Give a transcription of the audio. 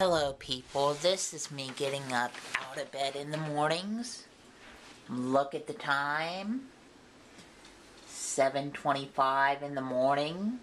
Hello, people. This is me getting up out of bed in the mornings. Look at the time. 7:25 in the morning.